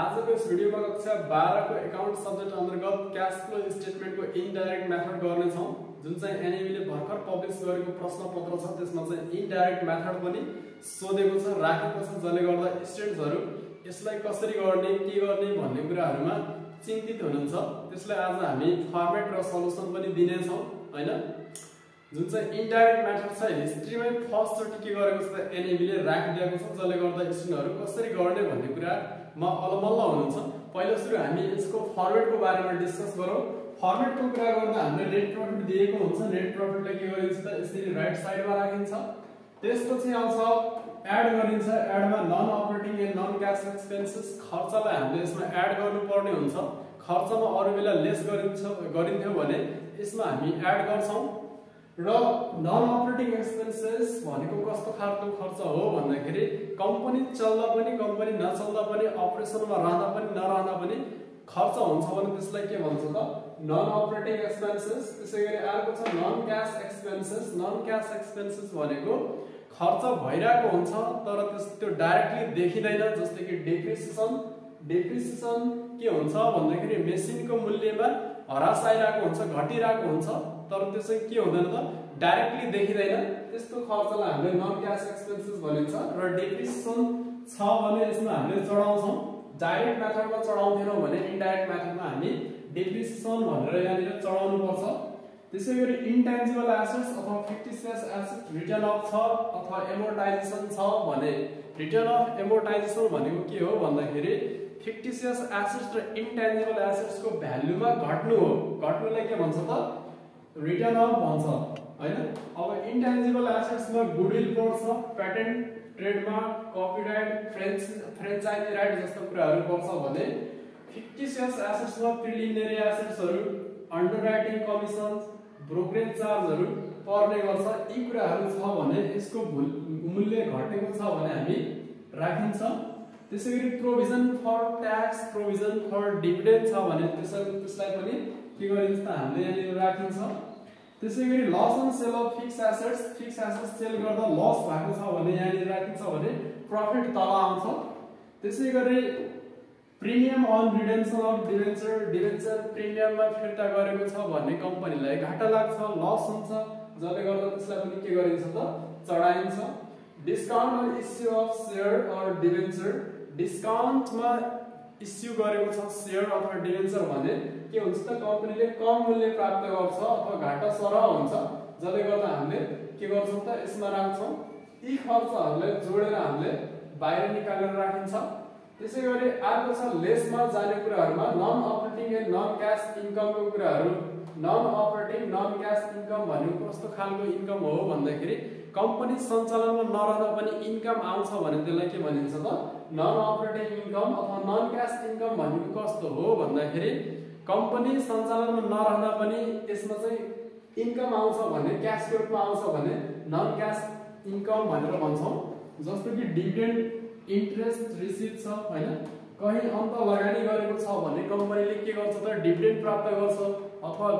आजको यस भिडियोमा कक्षा बाह्रको एकाउन्ट सब्जेक्ट अन्तर्गत क्यास फ्लो स्टेटमेन्टको इनडाइरेक्ट मेथड गर्नेछौँ। जुन चाहिँ एनएबीले भर्खर पब्लिस गरेको प्रश्न पत्र छ त्यसमा चाहिँ इनडाइरेक्ट मेथड पनि सोधेको छ राखेको छ जसले गर्दा स्टुडेन्ट्सहरू यसलाई कसरी गर्ने के गर्ने भन्ने कुराहरूमा चिन्तित हुनुहुन्छ। त्यसलाई आज हामी फर्मेट र सल्युसन पनि दिनेछौँ होइन? जुन चाहिँ इन्डाइरेक्ट म्याथड छ हिस्ट्रीमै फर्स्टचोटि के गरेको छ एनएबीले राखिदिएको छ जसले गर्दा स्टुडेन्टहरू कसरी गर्ने भन्ने कुरामा अलमल्ल हुनुहुन्छ। पहिलो सुरु हामी यसको फर्मेटको बारेमा डिस्कस गरौँ। फर्मेटको कुरा गर्दा हामीले नेट प्रफिट दिएको हुन्छ। नेट प्रफिटलाई के गरिन्छ त? यसरी राइट साइडमा राखिन्छ। त्यसपछि आउँछ एड गरिन्छ। एडमा non operating and non cash expenses खर्चलाई हामीले यसमा एड गर्नुपर्ने हुन्छ। खर्चमा अरू बेला लेस गरिन्छ गरिन्थ्यो भने यसमा हामी एड गर्छौँ। र नन अपरेटिङ एक्सपेन्सेस भनेको कस्तो खालको खर्च हो भन्दाखेरि कम्पनी चल्दा पनि कम्पनी नचल्दा पनि अपरेसनमा रहँदा पनि नरहँदा पनि खर्च हुन्छ भने त्यसलाई के भन्छ त? नन अपरेटिङ एक्सपेन्सेस त्यसै गरी अर्को छ non cash expenses non cash expenses भनेको खर्च भइरहेको हुन्छ तर त्यस त्यो डाइरेक्टली देखिँदैन जस्तै कि डेप्रिसिएसन डेप्रिसिएसन के हुन्छ भन्दाखेरि मेसिनको मूल्यमा हरास आइरहेको हुन्छ घटिरहेको हुन्छ। तर त्यो चाहिँ के हुँदैन त? डाइरेक्टली देखिँदैन। त्यस्तो खर्चलाई हामीले नन क्यास एक्सपेन्सेस भनिन्छ र डेप्रिसिएसन छ भने यसमा हामीले चढाउँछौँ। डाइरेक्ट मेथडमा चढाउँदैनौँ भने इन्डाइरेक्ट मेथडमा हामी डेप्रिसिएसन भनेर यहाँनिर चढाउनु पर्छ त्यसै गरी इन्टेन्जिबल एसेट्स अथवा फिक्टिसियस एसेट रिटर्न अफ छ अथवा एमोर्टाइजेसन छ भने रिटर्न अफ एमोर्टाइजेसन भनेको के हो भन्दाखेरि फिक्टिसियस एसेट्स र इन्टेन्जिबल एसेट्सको भ्यालुमा घट्नु हो। घट्नुलाई के भन्छ त? रिटर्न अफ भन्छ होइन? अब इन्टेन्जिबल एसेट्समा गुडविल पर्छ patent trademark copyright french franchisee right जस्तो कुराहरू पर्छ भने फिक्टिसियस एसेट्समा प्रिलिमिनरी एसेट्सहरू अन्डर राइटिङ कमिसन ब्रोकरेज चार्जहरू पर्ने गर्छ। यी कुराहरू छ भने यसको मूल्य घटेको छ भने हामी राखिन्छ। त्यसै गरी provision for tax provision for dividend छ भने त्यसलाई पनि के गरिन्छ त हामीले यहाँनिर राखिन्छ। त्यसै गरी loss on sale of fixed assets fixed assets sale गर्दा लस भएको छ भने यहाँनिर राखिन्छ भने प्रफिट तल आउँछ। त्यसै गरी premium on redemption of debenture debenture प्रिमियममा फिर्ता गरेको छ भन्ने कम्पनीलाई घाटा लाग्छ लस हुन्छ जसले गर्दा त्यसलाई पनि के गरिन्छ त चढाइन्छ। Discount on issue of share or debenture डिस्काउन्टमा issue गरेको छ सेयर अथवा डिभेन्चर भने के हुन्छ त कम्पनीले कम मूल्य प्राप्त गर्छ अथवा घाटा सरह हुन्छ। जसले गर्दा हामीले के गर्छौँ त यसमा राख्छौँ यी खर्चहरूलाई जोडेर हामीले बाहिर निकालेर राखिन्छ। त्यसै गरी अर्को छ लेसमा जाने कुराहरूमा non operating and non cash इन्कमको कुराहरू non operating non cash income भनेको कस्तो खालको इन्कम हो भन्दाखेरि कम्पनी सञ्चालनमा नरहँदा पनि इन्कम आउँछ भने त्यसलाई के भनिन्छ त नन अपरेटिङ इन्कम अथवा नन क्यास इन्कम भनेको कस्तो हो भन्दाखेरि कम्पनी सञ्चालनमा नरहँदा पनि यसमा चाहिँ इन्कम आउँछ भने क्यासको रूपमा आउँछ भने नन क्यास इन्कम भनेर भन्छौँ। जस्तो कि डिभिडेन्ड इन्ट्रेस्ट रिसिभ छ होइन? कहीँ अन्त लगानी गरेको छ भने कम्पनीले के गर्छ त? डिभिडेन्ड प्राप्त गर्छ। अथवा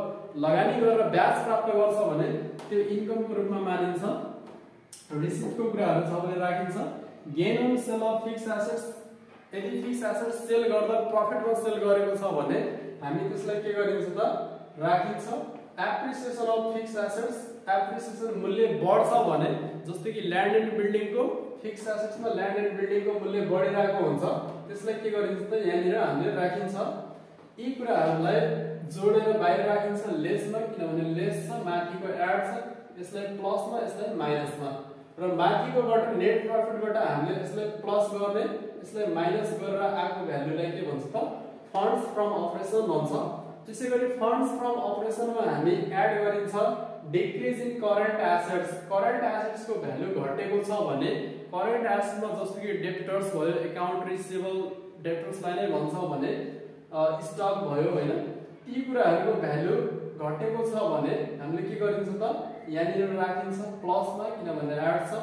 लगानी गरेर ब्याज प्राप्त गर्छ भने त्यो इन्कमको रूपमा मानिन्छ। रिसिभको कुराहरू भने राखिन्छ। Gain on sale of fixed assets यदि फिक्स एसेट्स सेल गर्दा प्रफिटमा सेल गरेको छ भने हामी त्यसलाई के गरिन्छ त? राखिन्छ। Appreciation of fixed assets appreciation मूल्य बढ्छ भने जस्तै कि ल्यान्ड एन्ड बिल्डिङको फिक्स एसेट्समा ल्यान्ड एन्ड बिल्डिङको मूल्य बढिरहेको हुन्छ। त्यसलाई के गरिन्छ त? यहाँनिर हामीले राखिन्छ। यी कुराहरूलाई जोडेर बाहिर राखिन्छ। लेसमा किनभने लेस छ माथिको एड छ। यसलाई प्लसमा यसलाई माइनसमा र माथिकोबाट नेट प्रफिटबाट हामीले यसलाई प्लस गर्ने यसलाई माइनस गरेर आएको भ्यालुलाई के भन्छ त? फन्ड्स फ्रम अपरेसन भन्छ। त्यसै गरी फन्ड्स फ्रम अपरेसनमा हामी एड गरिन्छ decrease in current assets current एसेट्सको value घटेको छ भने करेन्ट एसेट्समा जस्तो कि डेप्टर्स भयो एकाउन्ट रिसिभल डेप्टर्सलाई नै भन्छ भने स्टक भयो होइन? ती कुराहरूको भ्यालु घटेको छ भने हामीले के गरिन्छ त? यहाँनिर राखिन्छ प्लसमा किनभने एड छ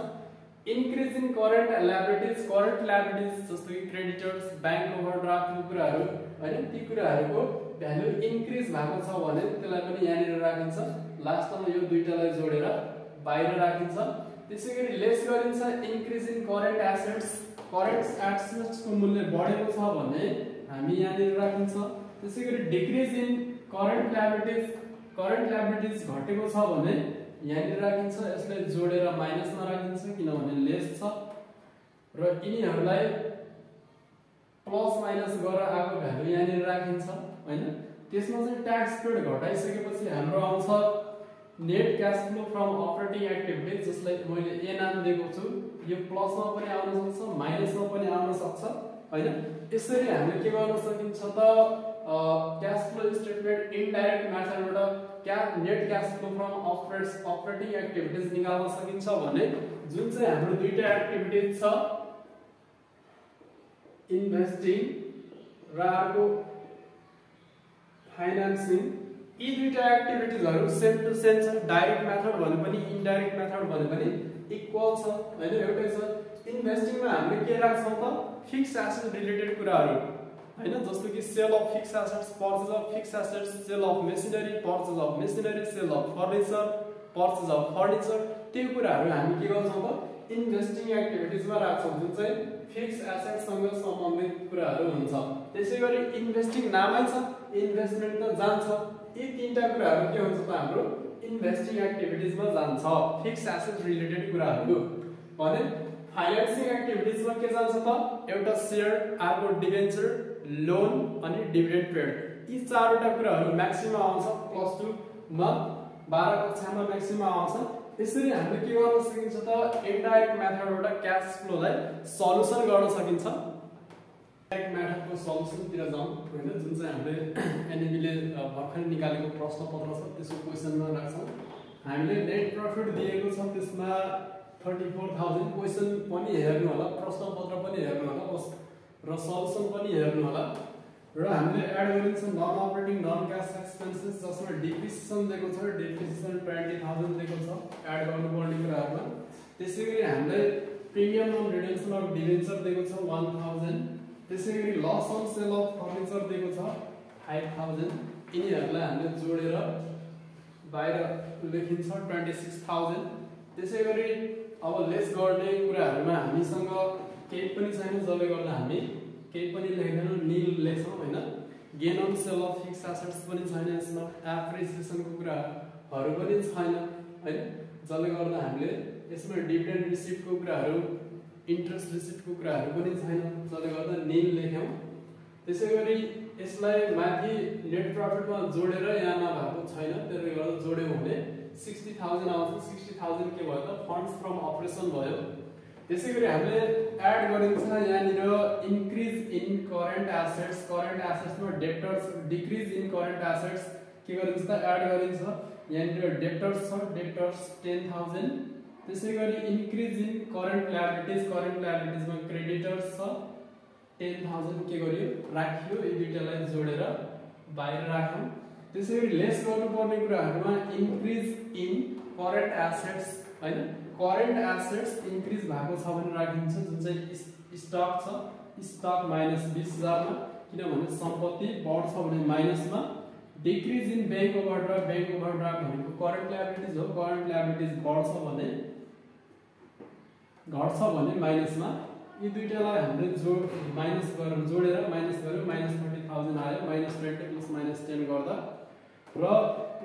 increase in current liabilities current liabilities जस्तो कि क्रेडिटर्स ब्याङ्क ओभरड्राफ्टको कुराहरू होइन? ती कुराहरूको भ्यालु इन्क्रिज भएको छ भने त्यसलाई पनि यहाँनिर राखिन्छ। लास्टमा यो दुइटालाई जोडेर बाहिर राखिन्छ। त्यसै गरी लेस गरिन्छ increase in current assets current एसेट्सको मूल्य बढेको छ भने हामी यहाँनिर राखिन्छ। त्यसै गरी decrease in current liabilities current liabilities घटेको छ भने यहाँनिर राखिन्छ यसलाई जोडेर माइनसमा राखिन्छ किनभने लेस छ। र यिनीहरूलाई प्लस माइनस गरेर आएको भ्यालु यहाँनिर राखिन्छ होइन? त्यसमा चाहिँ ट्याक्स पेड घटाइसकेपछि हाम्रो आउँछ net cash flow from operating activities जसलाई मैले ए नाम दिएको छु। यो प्लसमा पनि आउन सक्छ माइनसमा पनि आउन सक्छ होइन? यसरी हामीले के गर्न सकिन्छ त? क्यास फ्लो स्टेटमेन्ट इनडाइरेक्ट मेथडबाट क्या net cash flow from operates operating activities निकाल्न सकिन्छ भने जुन चाहिँ हाम्रो दुईटा एक्टिभिटिज छ इन्भेस्टिङ र अर्को फाइनेन्सिङ यी दुईटा एक्टिभिटिजहरू सेम टु सेम छ डाइरेक्ट मेथड भने पनि इनडाइरेक्ट मेथड भने पनि इक्वल छ होइन एउटै छ। इन्भेस्टिङमा हामीले के राख्छौँ त? फिक्स एसेट रिलेटेड कुराहरू। होइन जस्तो कि sale of fixed assets purchase of fixed assets sale of machinery purchase of machinery sale of furniture purchase of furniture त्यो कुराहरू हामी के गर्छौँ त? इन्भेस्टिङ एक्टिभिटिजमा राख्छौँ जुन चाहिँ फिक्स एसेटसँग सम्बन्धित कुराहरू हुन्छ। त्यसै गरी इन्भेस्टिङ नामै छ इन्भेस्टमेन्ट त जान्छ। यी तिनवटा कुराहरू के हुन्छ त हाम्रो? इन्भेस्टिङ एक्टिभिटिजमा जान्छ फिक्स एसेट रिलेटेड कुराहरू। भने फाइनेन्सिङ एक्टिभिटिजमा के जान्छ त? एउटा सेयर अर्को डिभेन्चर लोन अनि डिभिडेन्ड पेड यी चारवटा कुराहरू म्याक्सिमम आउँछ प्लस टूमा बाह्र कक्षामा म्याक्सिमम आउँछ यसरी हामीले के गर्न सकिन्छ त इन्डाइरेक्ट मेथडबाट क्यास फ्लोलाई सल्युसन गर्न सकिन्छ एक म्याथको सल्युसनतिर जाउँ होइन जुन चाहिँ हामीले एनएबीले भर्खरै निकालेको प्रश्न पत्र छ त्यसको क्वेसनमा राख्छौँ हामीले नेट प्रफिट दिएको छ त्यसमा थर्टी फोर थाउजन्ड क्वेसन पनि हेर्नु होला प्रश्न पत्र पनि हेर्नु होला र सल्युसन पनि हेर्नु होला र हामीले एड गरेको छ non operating non cash expenses जसमा डिप्रिसिएसन दिएको छ डिप्रिसिएसन ट्वेन्टी थाउजन्ड दिएको छ एड गर्नुपर्ने कुराहरूमा त्यसै गरी हामीले premium on redemption of debenture दिएको छ वान थाउजन्ड त्यसै गरी loss on sale of furniture दिएको छ फाइभ थाउजन्ड यिनीहरूलाई हामीले जोडेर बाहिर लेखिन्छ ट्वेन्टी सिक्स थाउजन्ड त्यसै गरी अब लेस गर्ने कुराहरूमा छैन जसले गर्दा हामी केही पनि लेख्दैनौँ निल लेख्छौँ होइन? Gain on sale of fixed assets पनि छैन यसमा एप्रिसिएसनको कुराहरू पनि छैन होइन? जसले गर्दा हामीले यसमा डिभिडेन्ड रिसिप्टको कुराहरू इन्ट्रेस्ट रिसिप्टको कुराहरू पनि छैन जसले गर्दा निल लेख्यौँ। त्यसै गरी यसलाई माथि नेट प्रफिटमा जोडेर यहाँ नभएको छैन त्यसले गर्दा जोड्यौँ भने सिक्सटी थाउजन्ड आउँछ। सिक्सटी थाउजन्ड के भयो त? फन्ड्स फ्रम अपरेसन भयो। त्यसै गरी हामीले एड गरिन्छ यहाँनिर increase in current assets current एसेट्समा debtors decrease in current assets के गरिन्छ त? एड गरिन्छ। यहाँनिर डेप्टर्स छ डेप्टर्स टेन थाउजन्ड त्यसै गरी increase in current liabilities current ल्याबिलिटिजमा creditors छ टेन थाउजन्ड के गरियो? राखियो। यी दुइटालाई जोडेर बाहिर राख्यौँ। त्यसै गरी लेस गर्नुपर्ने कुराहरूमा इन्क्रिज इन करेन्ट एसेट्स होइन? करेन्ट एसेट्स इन्क्रिज भएको छ भने राखिन्छ जुन चाहिँ स्टक छ स्टक माइनस बिस हजारमा किनभने सम्पत्ति बढ्छ भने माइनसमा decrease in bank overdraft bank overdraft भनेको करेन्ट ल्याबिलिटिज हो। करेन्ट ल्याबिलिटिज बढ्छ भने घट्छ भने माइनसमा यी दुइटालाई हामीले जो माइनस गरेर जोडेर माइनस गऱ्यो माइनस थर्टी थाउजन्ड आयो minus twenty plus minus ten गर्दा। र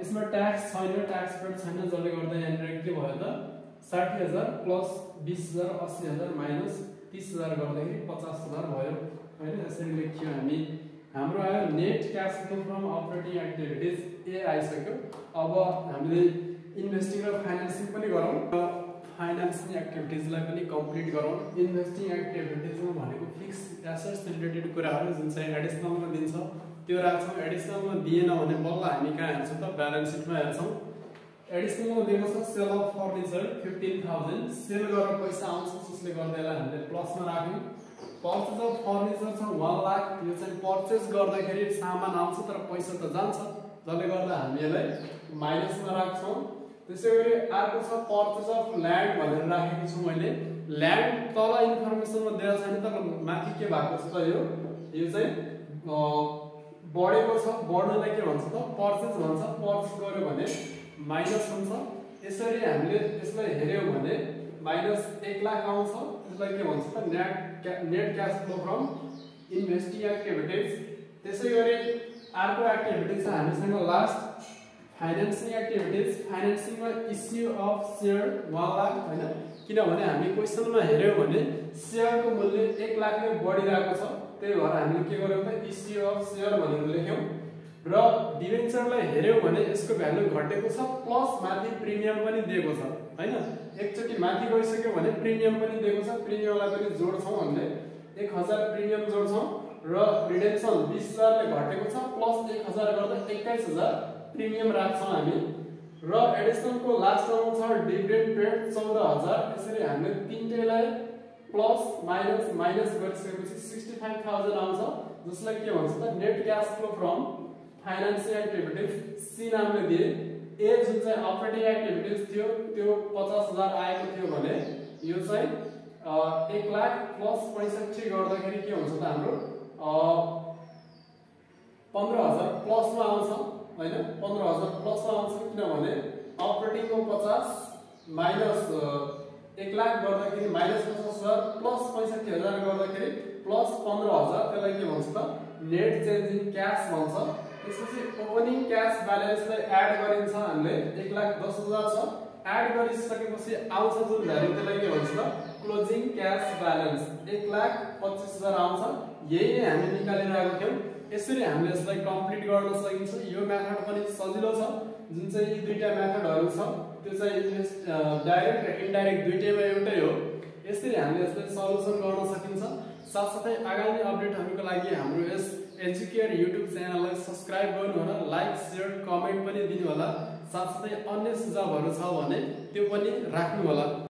यसमा ट्याक्स छैन ट्याक्स पेड छैन जसले गर्दा यहाँनिर के भयो त? साठी हजार प्लस बिस हजार अस्सी हजार माइनस तिस हजार गर्दाखेरि पचास हजार भयो। होइन यसरी लेखियो हामी। हाम्रो आयो net cash flow from operating activities A आइसक्यो। अब हामीले इन्भेस्टिङ र फाइनेन्सिङ पनि गरौँ फाइनेन्सिङ एक्टिभिटिजलाई पनि कम्प्लिट गरौँ। इन्भेस्टिङ एक्टिभिटिजमा भनेको फिक्स एसेट्स रिलेटेड कुराहरू जुन चाहिँ एडिसनलमा दिन्छ त्यो राख्छौँ। एडिसनलमा दिएन भने बल्ल हामी कहाँ हेर्छौँ त? ब्यालेन्स सिटमा हेर्छौँ। एडिसनलमा दिएको छ sale of furniture fifteen thousand sale गरेर पैसा आउँछ जसले गर्दा यसलाई हामीले प्लसमा राख्यौँ। पर्चेज अफ फर्निचर छ वान लाख यो चाहिँ पर्चेस गर्दाखेरि सामान आउँछ तर पैसा त जान्छ। जसले गर्दा हामी यसलाई माइनसमा राख्छौँ। त्यसै गरी अर्को छ पर्चेस अफ ल्यान्ड भनेर राखेको छु मैले। ल्यान्ड तल इन्फर्मेसनमा दिएको छैन तर माथि के भएको छ त यो? यो चाहिँ बढेको छ। बढ्नलाई के भन्छ त? पर्चेस भन्छ। पर्चेस गर्यो भने माइनस हुन्छ। यसरी हामीले यसलाई हेऱ्यौँ भने माइनस एक लाख आउँछ। यसलाई के भन्छ त? Net net cash flow from investing activities त्यसै गरी अर्को एक्टिभिटी छ हामीसँग last financing activities फाइनेन्सिङमा issue of share one lakh होइन? किनभने हामी क्वेसनमा हेऱ्यौँ भने सेयरको मूल्य एक लाखले बढिरहेको छ। त्यही भएर हामीले के गर्यौँ त? इस्यु अफ सेयर भनेर लेख्यौँ। र डिभेन्चरलाई हेऱ्यौँ भने यसको भ्यालु घटेको छ प्लस माथि प्रिमियम पनि दिएको छ होइन? एकचोटि माथि गइसक्यो भने प्रिमियम पनि दिएको छ प्रिमियमलाई पनि जोड्छौँ हामीले एक हजार प्रिमियम जोड्छौँ र रिडेम्सन बिस हजारले घटेको छ प्लस एक हजार गर्दा एक्काइस हजार प्रिमियम राख्छौँ हामी। र एडिसनलको लास्ट छ डिभिडेन्ड पेड चौध हजार यसरी हामीले तिनटैलाई प्लस माइनस माइनस गरिसकेपछि सिक्सटी फाइभ थाउजन्ड आउँछ जसलाई के भन्छ त net cash flow from financial activities C नामले दिए ए जुन चाहिँ अपरेटिङ एक्टिभिटिज थियो त्यो पचास हजार आएको थियो भने यो चाहिँ एक लाख प्लस पैँसठी गर्दाखेरि के हुन्छ त हाम्रो पन्ध्र हजार प्लसमा आउँछ होइन? पन्ध्र हजार प्लसमा आउँछ किनभने अपरेटिङको पचास माइनस एक लाख गर्दाखेरि माइनस पचास हजार प्लस पैँसठी हजार गर्दाखेरि प्लस पन्ध्र हजार त्यसलाई के भन्छ त? नेट चेन्ज इन क्यास भन्छ। त्यसपछि ओपनिङ क्यास ब्यालेन्सलाई एड गरिन्छ हामीले। एक लाख दस हजार छ। एड गरिसकेपछि आउँछ जुन भ्यालु त्यसलाई के भन्छ? त क्लोजिङ क्यास ब्यालेन्स एक लाख पच्चिस हजार आउँछ। यही नै हामी निकालिरहेको थियौँ। यसरी हामीले यसलाई कम्प्लिट गर्न सकिन्छ। यो मेथड पनि सजिलो छ। जुन चाहिँ यी दुईवटा मेथडहरू छ त्यो चाहिँ डाइरेक्ट र इन्डाइरेक्ट दुइटैमा एउटै हो। यसरी हामीले यसलाई सल्युसन गर्न सकिन्छ। साथसाथै आगामी अपडेटहरूको लागि हाम्रो यस एजुकेयर युट्युब च्यानललाई सब्सक्राइब गर्नु होला लाइक सेयर कमेन्ट पनि दिनु होला साथसाथै अन्य सुझावहरू छ भने त्यो पनि राख्नु होला